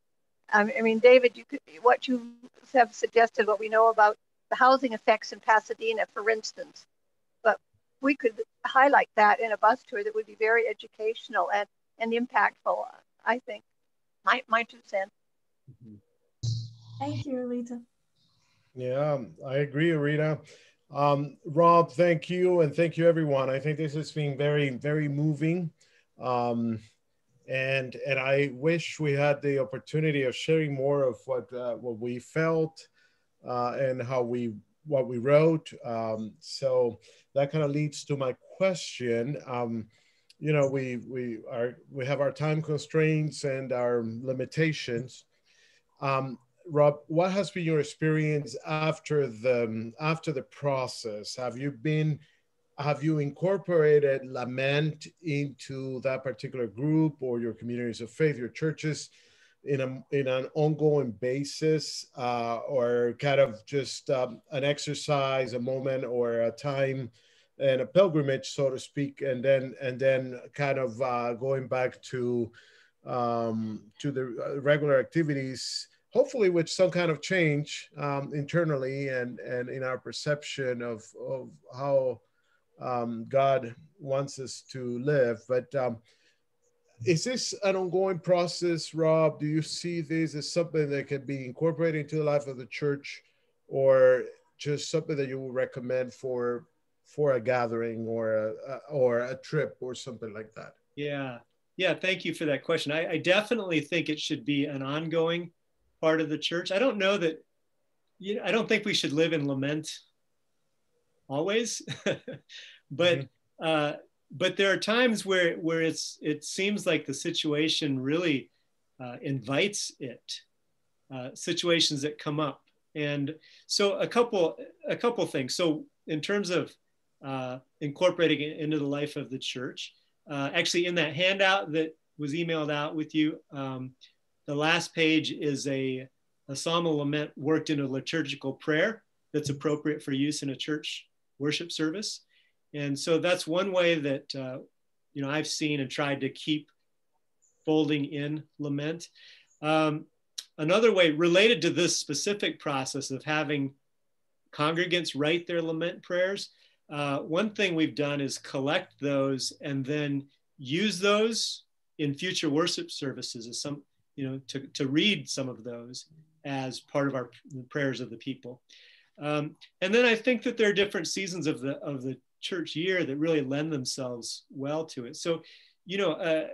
Um, I mean, David, you could, what you have suggested, what we know about the housing effects in Pasadena, for instance, but we could highlight that in a bus tour that would be very educational and and impactful, I think. My, my two cents. Thank you, Alita. Yeah, I agree, Arita. Um, Rob, thank you, and thank you, everyone. I think this has been very, very moving, um, and and I wish we had the opportunity of sharing more of what uh, what we felt uh, and how we what we wrote. Um, so that kind of leads to my question. You know we we are we have our time constraints and our limitations. Um, rob what has been your experience after the after the process? Have you been have you incorporated lament into that particular group or your communities of faith your churches in a in an ongoing basis uh, or kind of just um, an exercise a moment or a time and a pilgrimage, so to speak, and then and then kind of uh, going back to um, to the regular activities, hopefully with some kind of change um, internally and and in our perception of of how um, God wants us to live. But um, is this an ongoing process, Rob? Do you see this as something that can be incorporated into the life of the church, or just something that you would recommend for for a gathering or a, or a trip or something like that? Yeah, yeah. Thank you for that question. I, I definitely think it should be an ongoing part of the church. I don't know that. You know, I don't think we should live in lament always, but mm-hmm. uh, but there are times where where it's it seems like the situation really uh, invites it. Uh, situations that come up, and so a couple a couple things. So in terms of uh, incorporating it into the life of the church. Uh, actually, in that handout that was emailed out with you, um, the last page is a, a psalm of lament worked into liturgical prayer that's appropriate for use in a church worship service. And so that's one way that uh, you know I've seen and tried to keep folding in lament. Um, another way related to this specific process of having congregants write their lament prayers, uh, one thing we've done is collect those and then use those in future worship services as some, you know, to, to read some of those as part of our prayers of the people. Um, and then I think that there are different seasons of the of the church year that really lend themselves well to it. So, you know, a,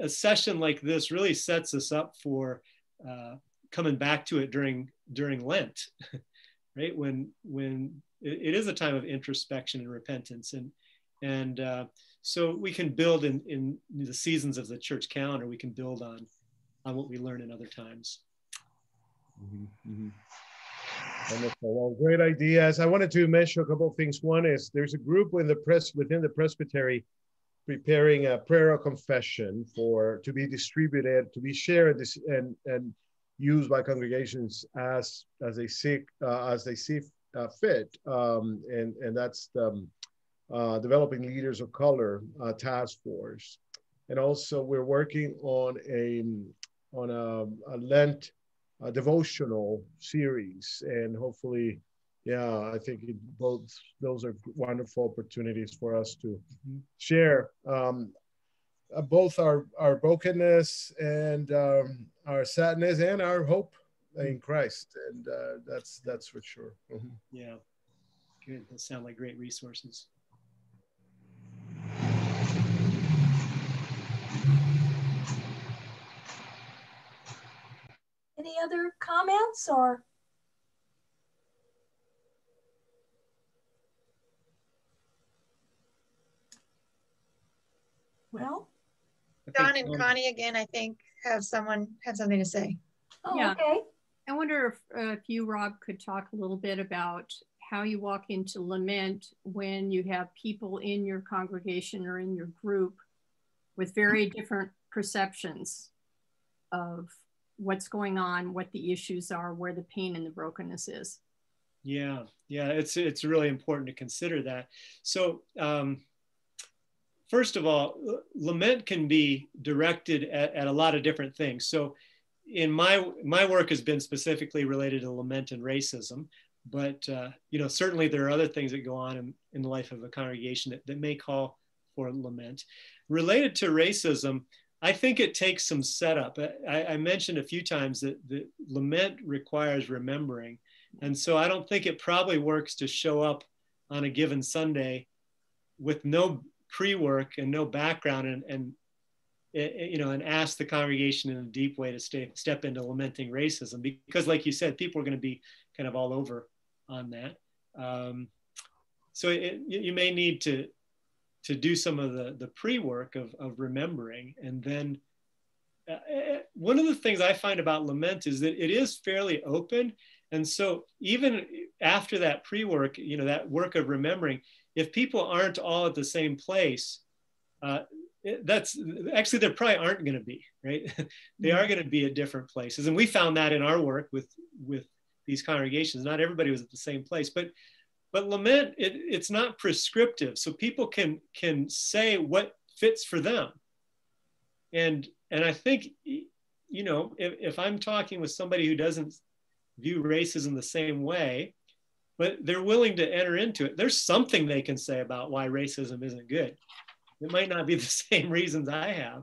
a session like this really sets us up for uh, coming back to it during during Lent, right? When when it, it is a time of introspection and repentance, and and uh, so we can build in in the seasons of the church calendar. We can build on on what we learn in other times. Mm-hmm, mm-hmm. Wonderful. Well, great ideas. I wanted to mention a couple of things. One is there's a group in the press within the presbytery preparing a prayer of confession for to be distributed, to be shared this and and used by congregations as as they seek uh, as they see uh, fit. Um, and and that's the um, uh, developing leaders of color uh, task force. And also we're working on a on a, a Lent a devotional series and hopefully yeah i think it, both those are wonderful opportunities for us to mm-hmm. share um, uh, both our our brokenness and um, our sadness and our hope in mm-hmm. christ and uh, that's that's for sure mm-hmm. yeah good those sound like great resources Any other comments or? Well, Don and Connie again, I think, have someone have something to say. Oh, yeah. okay. I wonder if, uh, if you, Rob, could talk a little bit about how you walk into lament when you have people in your congregation or in your group with very different perceptions of what's going on, what the issues are, where the pain and the brokenness is. Yeah, yeah, it's it's really important to consider that. So, um, first of all, lament can be directed at, at a lot of different things. So, in my my work has been specifically related to lament and racism, but uh, you know certainly there are other things that go on in, in the life of a congregation that, that may call for lament. Related to racism, I think it takes some setup. I, I mentioned a few times that the lament requires remembering. And so I don't think it probably works to show up on a given Sunday with no pre-work and no background and, and you know, and ask the congregation in a deep way to stay, step into lamenting racism because, like you said, people are going to be kind of all over on that. Um, so it, you may need to to do some of the, the pre-work of, of remembering. And then uh, uh, one of the things I find about lament is that it is fairly open. And so even after that pre-work, you know, that work of remembering, if people aren't all at the same place, uh, that's actually there probably aren't going to be right they are mm-hmm. going to be at different places and we found that in our work with with these congregations not everybody was at the same place but but lament, it, it's not prescriptive. So people can, can say what fits for them. And, and I think, you know, if, if I'm talking with somebody who doesn't view racism the same way, but they're willing to enter into it, there's something they can say about why racism isn't good. It might not be the same reasons I have,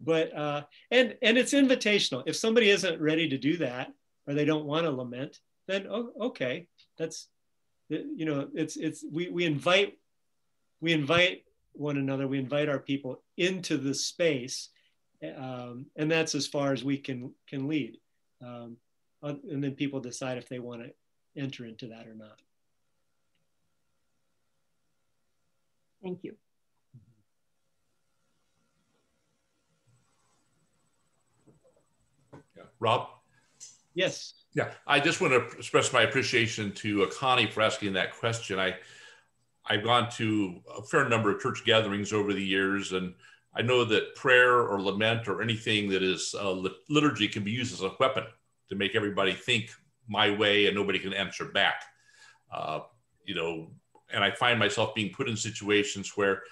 but uh, and and it's invitational. If somebody isn't ready to do that or they don't want to lament, then oh, okay, that's you know it's it's we, we invite we invite one another we invite our people into the space um, and that's as far as we can can lead um, and then people decide if they want to enter into that or not thank you rob yes yeah, I just want to express my appreciation to uh, Connie for asking that question. I, I've gone to a fair number of church gatherings over the years, and I know that prayer or lament or anything that is uh, liturgy can be used as a weapon to make everybody think my way and nobody can answer back. Uh, you know, and I find myself being put in situations where,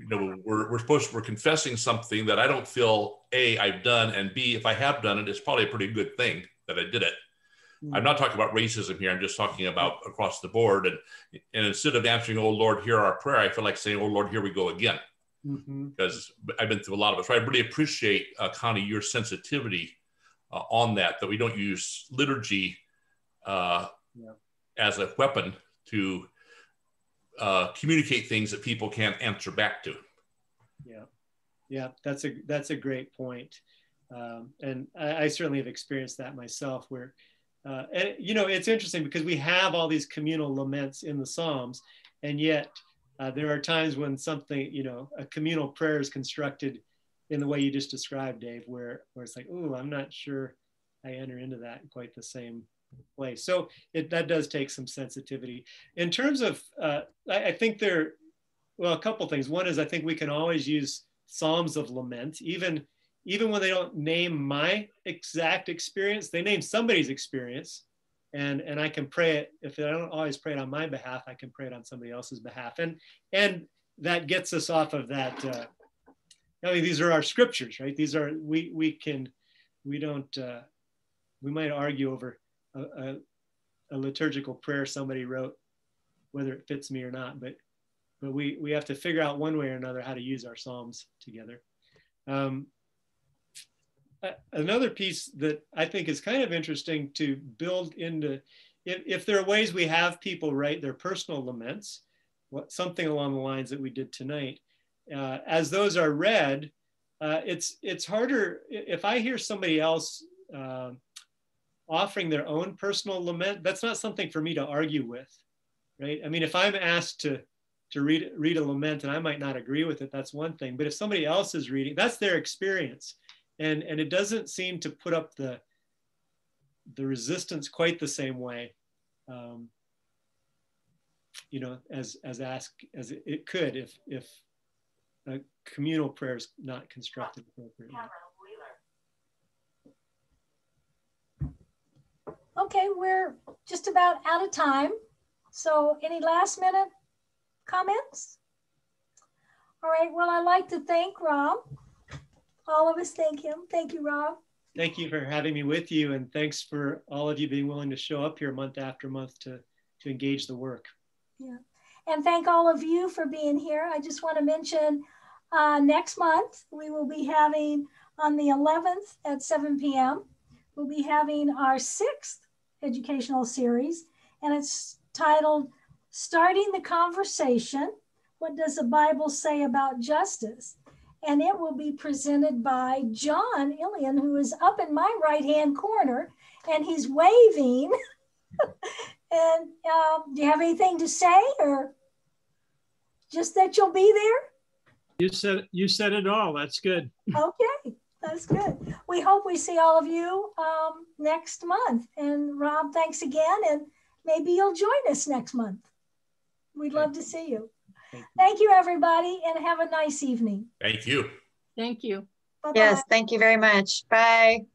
you know, we're, we're supposed to, we're confessing something that I don't feel A, I've done, and B, if I have done it, it's probably a pretty good thing that I did it. Mm-hmm. I'm not talking about racism here. I'm just talking about across the board. And, and instead of answering, oh Lord, hear our prayer, I feel like saying, oh Lord, here we go again. Mm-hmm. Because I've been through a lot of it. So I really appreciate, uh, Connie, your sensitivity uh, on that, that we don't use liturgy uh, yeah. as a weapon to uh, communicate things that people can't answer back to. Yeah, yeah, that's a that's a great point, um, and I, I, certainly have experienced that myself. Where, uh, and you know, it's interesting because we have all these communal laments in the Psalms, and yet uh, there are times when something, you know, a communal prayer is constructed in the way you just described, Dave, where where it's like, oh, I'm not sure I enter into that quite the same place. So it, that does take some sensitivity. In terms of, uh, I, I, think there, well, a couple things. One is I think we can always use Psalms of lament, even, even when they don't name my exact experience, they name somebody's experience. And, and I can pray it, if I don't always pray it on my behalf, I can pray it on somebody else's behalf. And, and that gets us off of that. Uh, I mean, these are our scriptures, right? These are, we, we can, we don't, uh, we might argue over a, a, a liturgical prayer somebody wrote, whether it fits me or not, but but we we have to figure out one way or another how to use our psalms together. Um, another piece that I think is kind of interesting to build into, if, if there are ways we have people write their personal laments, what, something along the lines that we did tonight, uh, as those are read, uh, it's it's harder if I hear somebody else uh, offering their own personal lament, that's not something for me to argue with, right? I mean, if I'm asked to to read read a lament and I might not agree with it, that's one thing. But if somebody else is reading, that's their experience, and and it doesn't seem to put up the the resistance quite the same way, um, you know, as as ask as it, it could if if a communal prayer is not constructed appropriately. Okay, we're just about out of time. So any last minute comments? All right, well, I'd like to thank Rob. All of us thank him. Thank you, Rob. Thank you for having me with you. And thanks for all of you being willing to show up here month after month to, to engage the work. Yeah. And thank all of you for being here. I just want to mention uh, next month, we will be having on the 11th at 7 p.m., we'll be having our sixth educational series, and it's titled Starting the Conversation What Does the Bible Say About Justice? And it will be presented by John Illian, who is up in my right hand corner, and he's waving. and um, do you have anything to say, or just that you'll be there? You said you said it all. That's good. Okay. That's good. We hope we see all of you um, next month. And Rob, thanks again. And maybe you'll join us next month. We'd love to see you. Thank you, thank you everybody, and have a nice evening. Thank you. Thank you. Bye -bye. Yes, thank you very much. Bye.